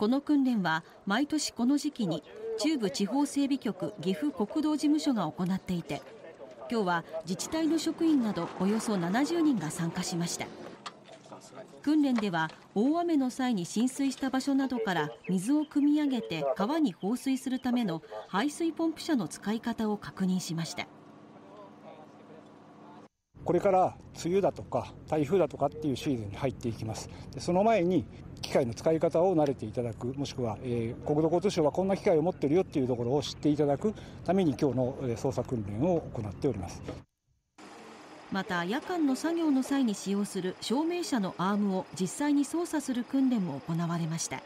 この訓練は毎年この時期に中部地方整備局岐阜国道事務所が行っていて今日は自治体の職員などおよそ70人が参加しました。訓練では大雨の際に浸水した場所などから水を汲み上げて川に放水するための排水ポンプ車の使い方を確認しました。これから梅雨だとか台風だとかっていうシーズンに入っていきます。でその前に機械の使い方を慣れていただくもしくは、えー、国土交通省はこんな機械を持ってるよっていうところを知っていただくために今日の操作訓練を行っております。また夜間の作業の際に使用する照明車のアームを実際に操作する訓練も行われました。